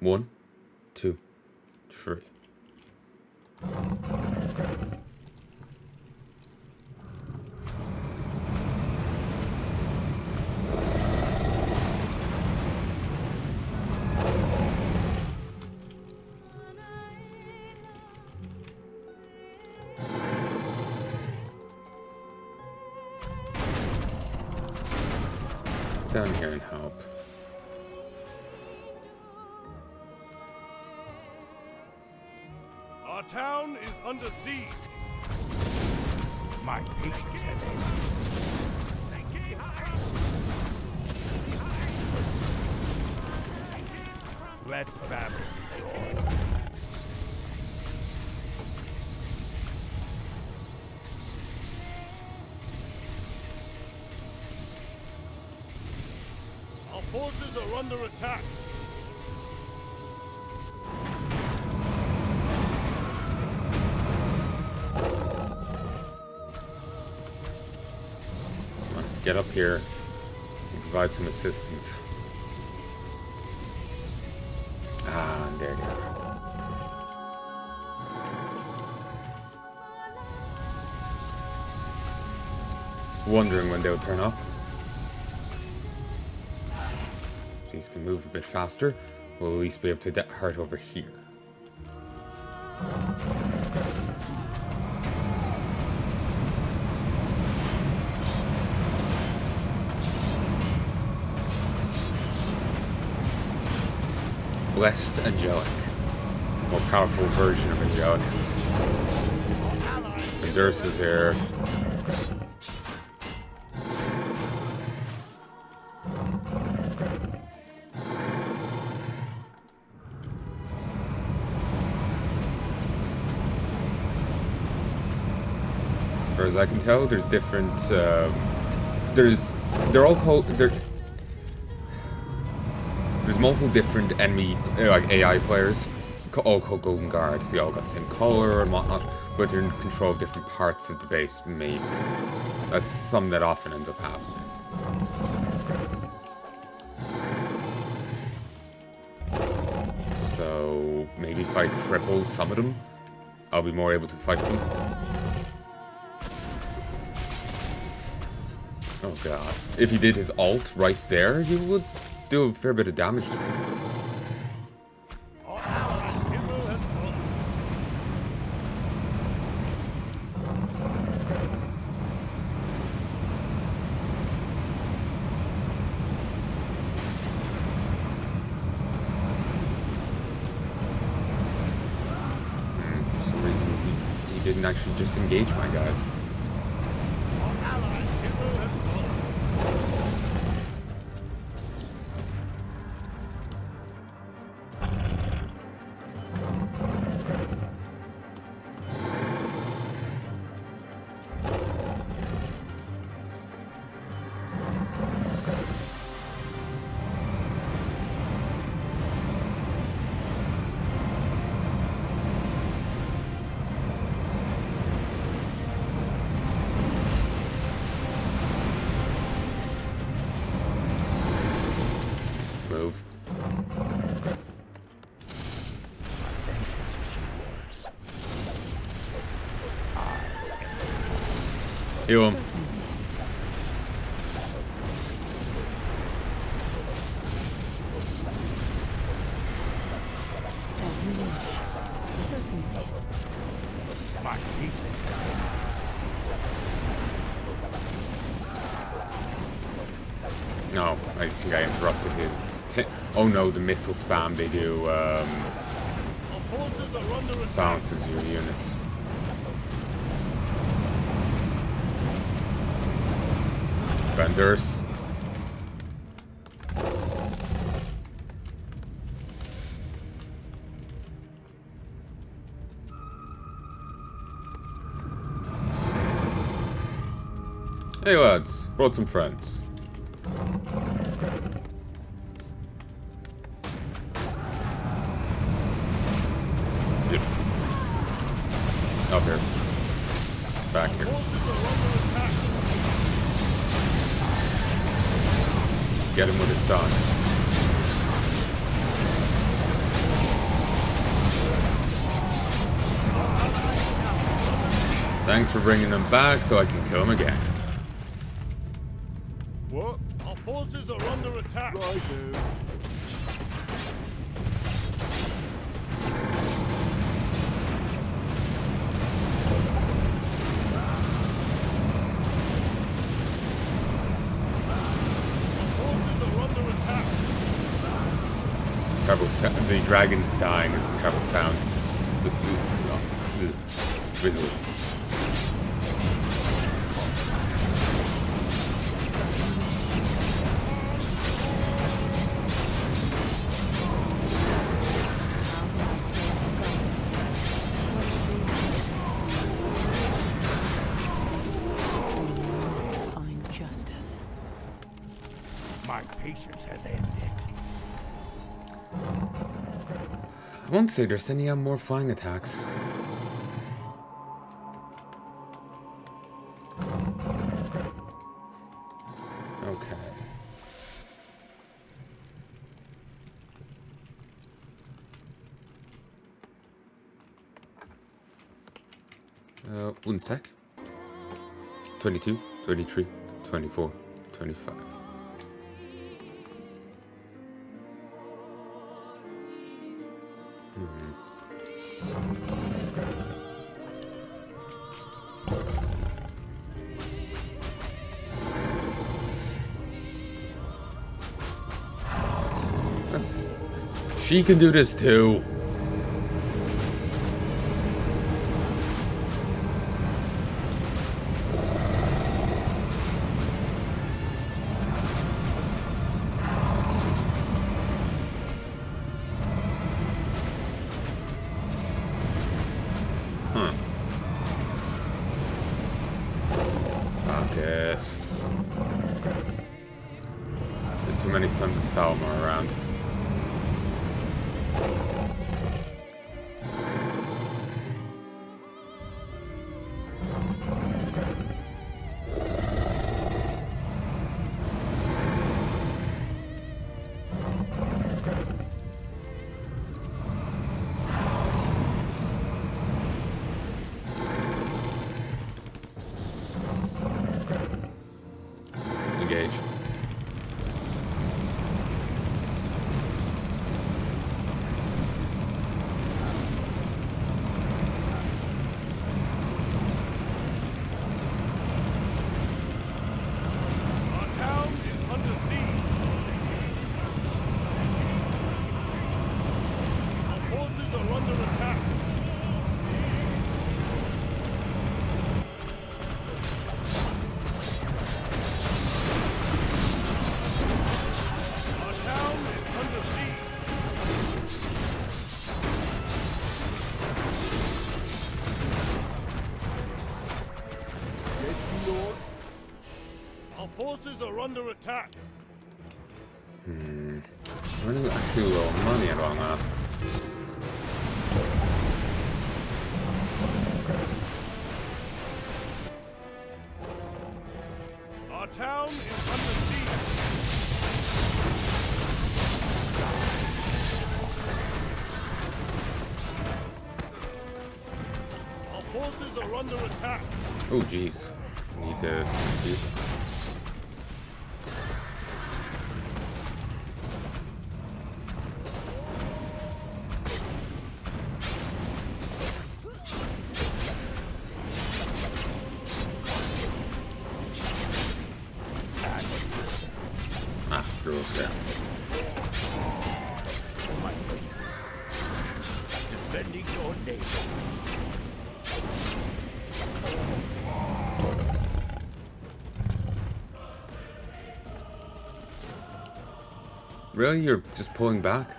One, two, three. Siege. My patience has ended. Let Babel rejoice. Our forces are under attack. Get up here and provide some assistance. Ah, there they are. Wondering when they'll turn up. These can move a bit faster. We'll at least be able to de- hurt over here. West Angelic. More powerful version of Angelic. And Durst is here. As far as I can tell, there's different. Um, there's they're all called they're multiple different enemy uh, like AI players, all called Golden Guards. They all got the same color and whatnot, but they're in control of different parts of the base. Maybe that's something that often ends up happening. So maybe if I triple some of them, I'll be more able to fight them. Oh god. If he did his alt right there, he would do a fair bit of damage to me. Actually just engage my guys. Move. Heal the missile spam they do um, silences your units. Vendors. Hey lads, brought some friends. out here. Back here. Get him with his stun. Thanks for bringing them back so I can kill them again. What? Our forces are under attack. Right, The dragon's dying is a terrible sound. The, uh, visual. They're sending out more flying attacks. Okay. Uh, one sec. 22, 23, 24, 25. That's... She can do this too. Forces are under attack. Hmm. I'm running actually a little money at long last. Our town is under siege. Our forces are under attack. Oh jeez. Need to use your. Really? You're just pulling back?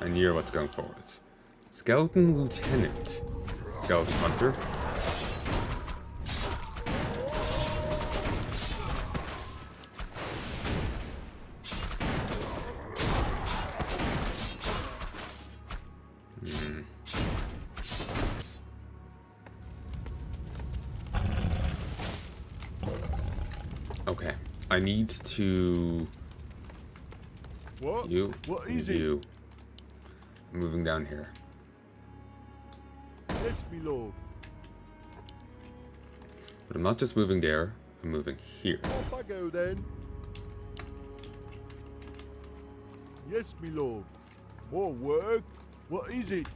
I knew what's going forwards. Skeleton Lieutenant. Skeleton Hunter. I need to What? you What is it? you. I'm moving down here. Yes, me lord. But I'm not just moving there, I'm moving here. Off I go then. Yes, me lord. More work? What is it?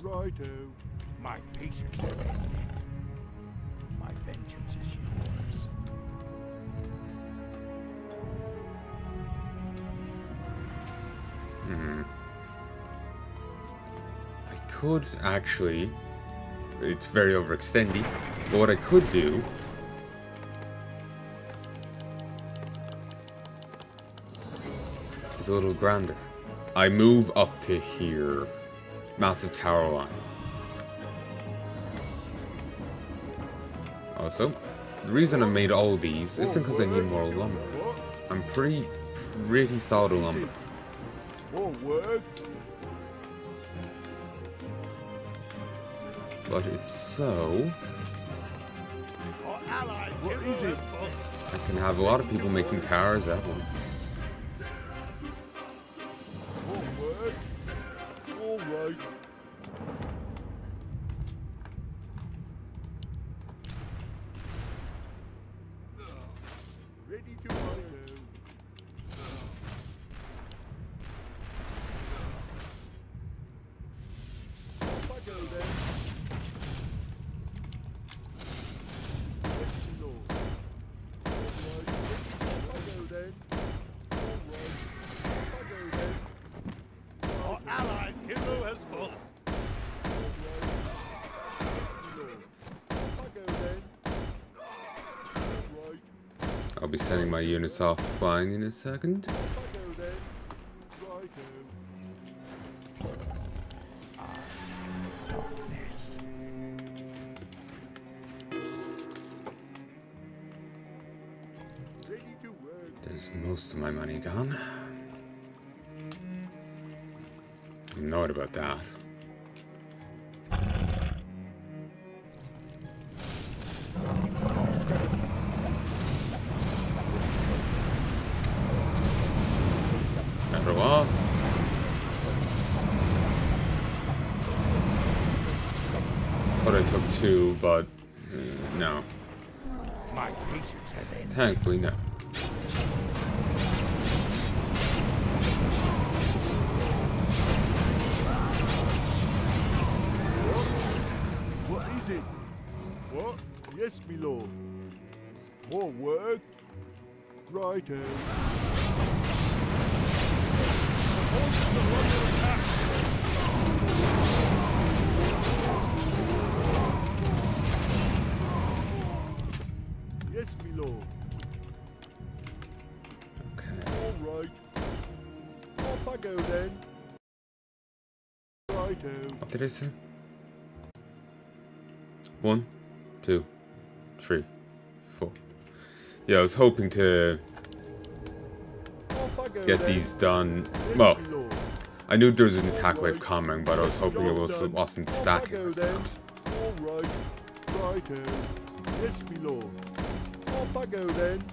Righto. My patience has could actually. It's very overextending. But what I could do. Is a little grander. I move up to here. Massive tower line. Also, the reason I made all these isn't because I need more lumber. I'm pretty, pretty solid lumber. But it's so Our allies What hero is it? has fallen. I can have a lot of people making cars at once. My units off flying in a second. There's most of my money gone. Annoyed about that. But uh, no. My patience has ended. Thankfully, no. What is it? What? Yes, me lord. More work? Righto. Yes, me lord. Okay. All right. Off I go then. Righto. What did I say? One, two, three, four. Yeah, I was hoping to Off I go get these done. Well. I knew there was an attack wave coming, but I was hoping it was, wasn't stacking like that. All right. Righto. Yes, me lord. Off I go then.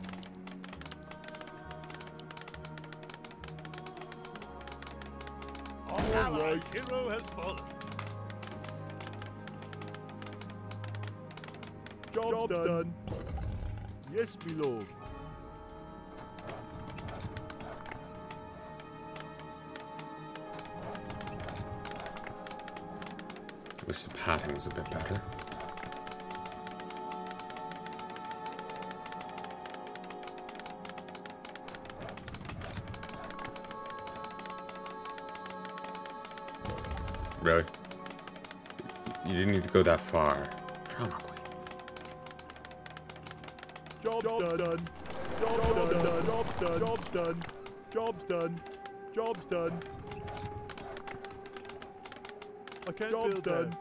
Our All allies right. hero has fallen. Job, done. Yes, my lord. Wish the padding was a bit better. Go that far. Drama queen. Job, done. done. Job, done. done. Job's done. Job's done. Job's done. Job's done. I can't Job's build done.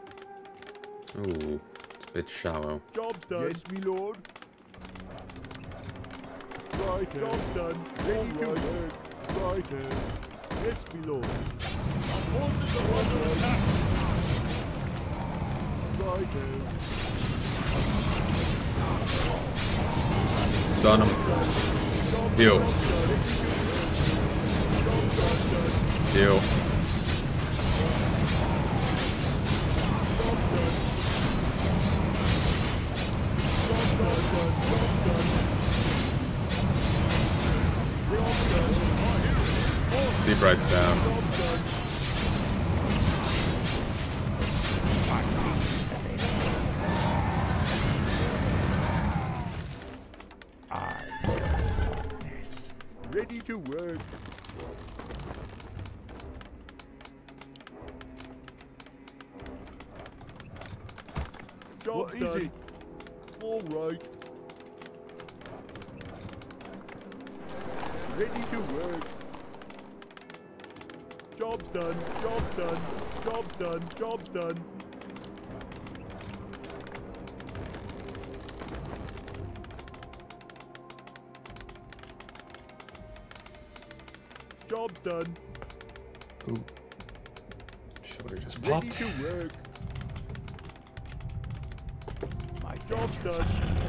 Ooh, it's a bit shallow. Job's done. Yes, me lord. Right. Job's done. Ready to work. Right. Yes, me lord. Our forces are under attack. Stun him. Heal. you. Seabright's down. Ready to work. Job's done. Job's done. Job's done. Job's done. Job's done. Ooh. Shoulder just popped. Ready to work. My job's done.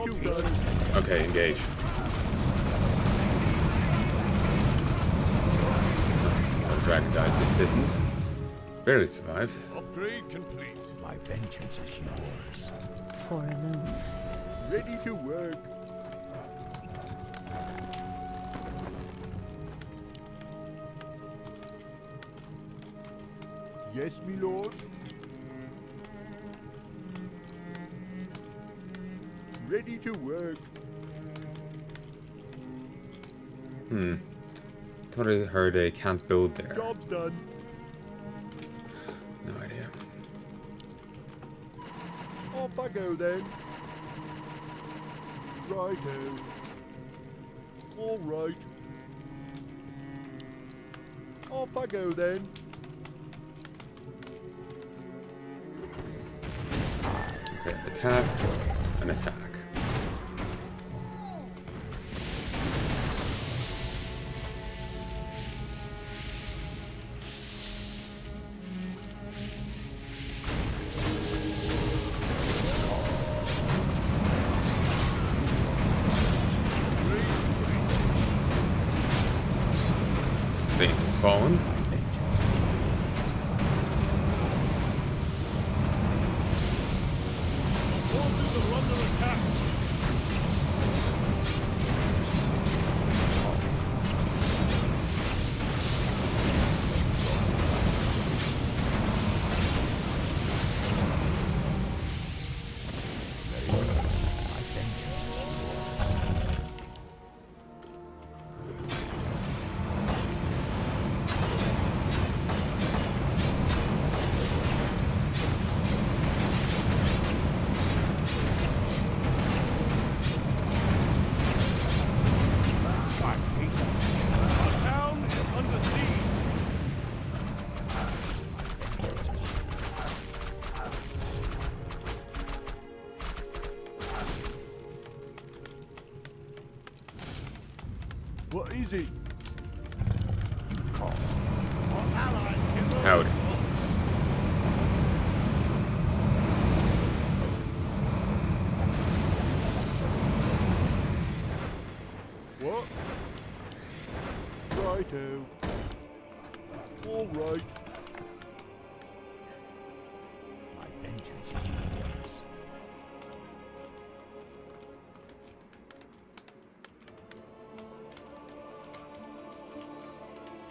Okay, engage. Oh, dragon died, but didn't. Barely survived. Upgrade complete. My vengeance is yours. For a moon. Ready to work. Yes, me lord. Ready to work. Hmm. Thought I heard a can't build there. Job's done. No idea. Off I go then. Righto. All right. Off I go then. Okay, attack and attack.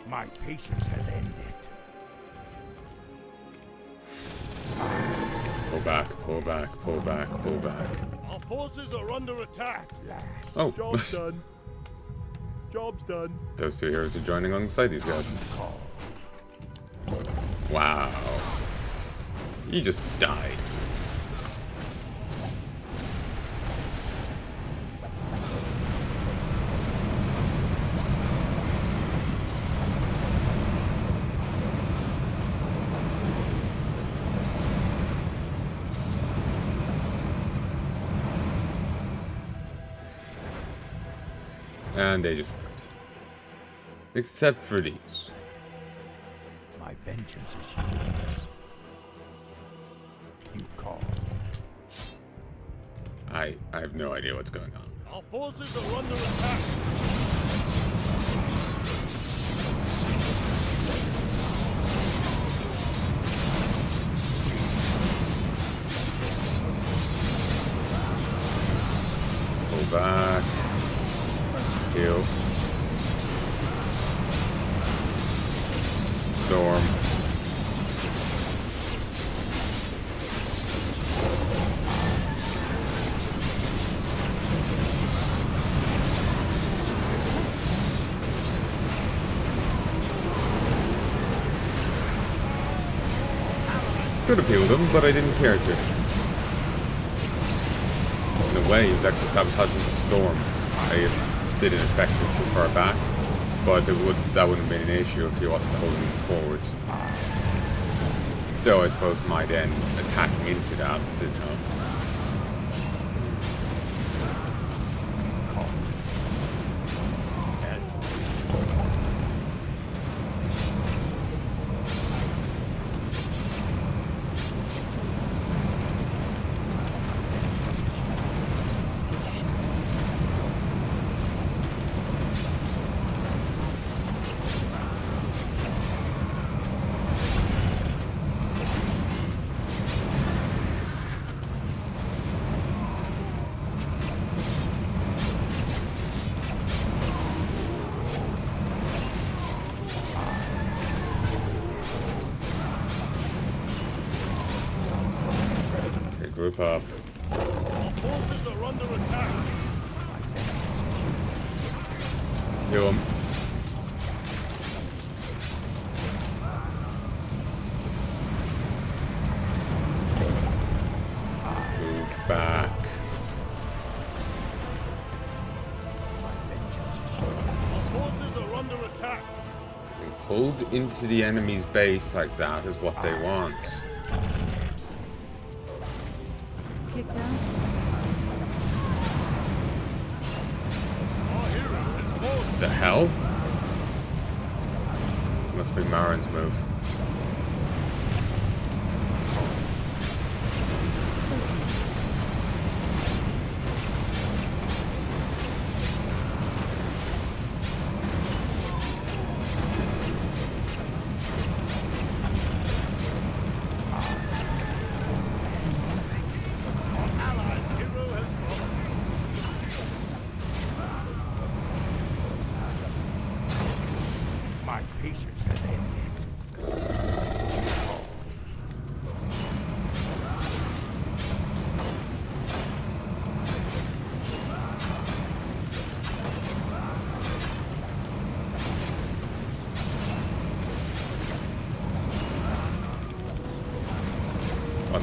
My patience has ended. Pull back, pull back, pull back, pull back. Our forces are under attack. Last. Oh, Job's done. Job's done. those two heroes are joining alongside these guys. Wow. He just died. And they just left. Except for these. My vengeance is yours. You call. I, I have no idea what's going on. Our forces are under attack. Could have healed him, but I didn't care to. In a way, he was actually sabotaging the storm. I didn't affect him too far back, but would that wouldn't have been an issue if he wasn't holding him forwards. Though I suppose my then attacking into that didn't help. Pulled into the enemy's base like that is what they ah. want.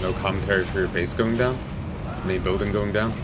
No commentary for your base going down? Main building going down?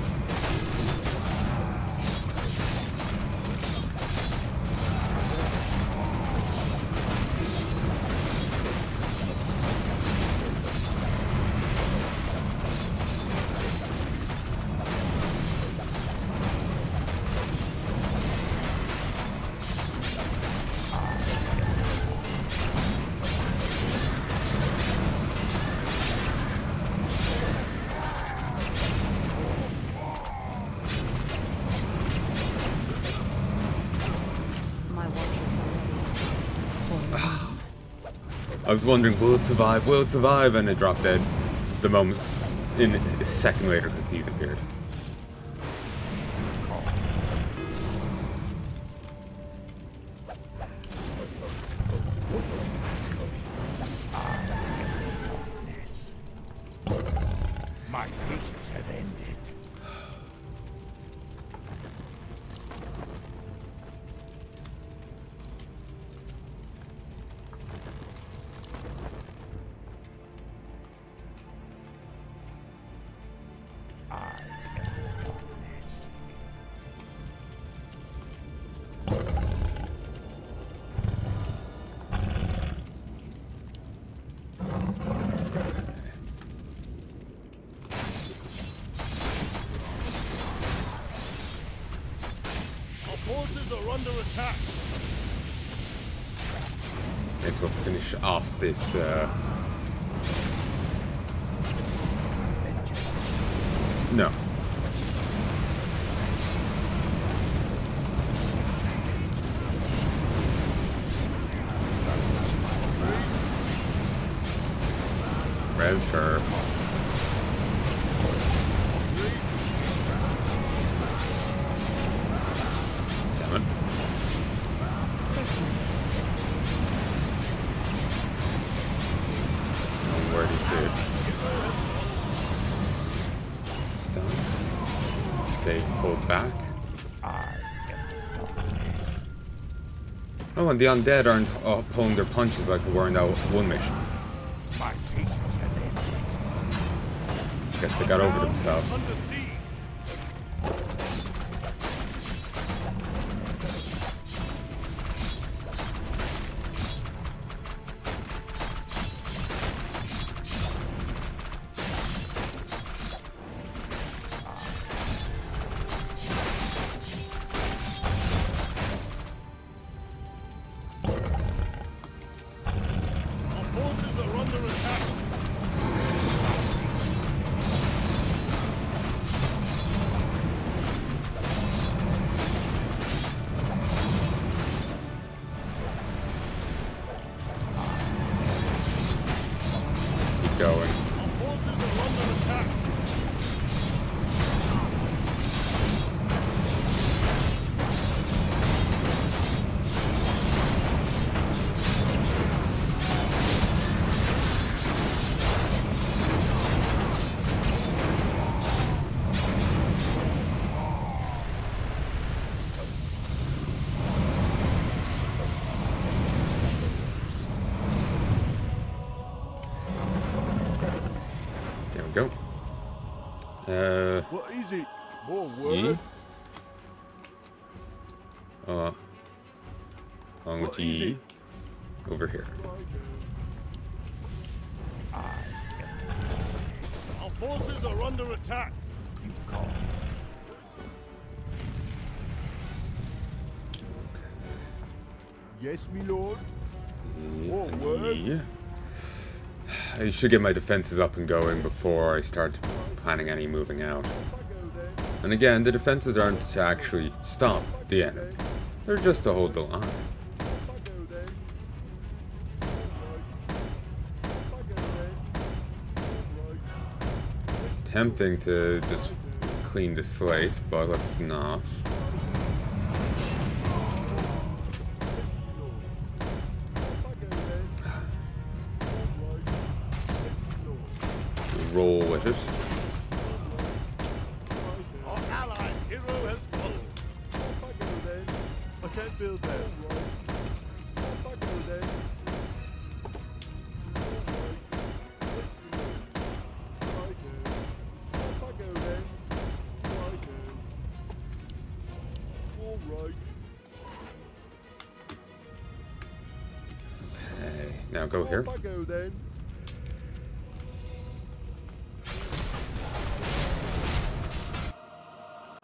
I was wondering, will it survive? Will it survive? And it dropped dead the moment, in a second later, because these appeared. forces are under attack. Finish off this. Uh... No. Res her. And the undead aren't uh, pulling their punches like they were in that one mission. My patience has ended. Guess they got over themselves. Me lord. More and work? E. I should get my defenses up and going before I start planning any moving out. I go then. And again, the defenses aren't to actually stop the enemy. They're just to hold the line. I go then. Alright. I go then. Alright. Tempting to just clean the slate, but let's not. Roll with it. Our allies' hero has fallen. I can't build. Now go here.